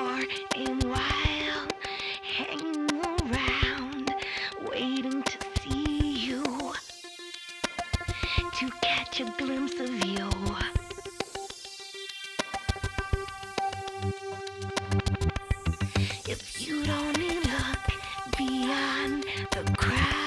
far and wild, hanging around, waiting to see you, to catch a glimpse of you. If you don't look beyond the crowd.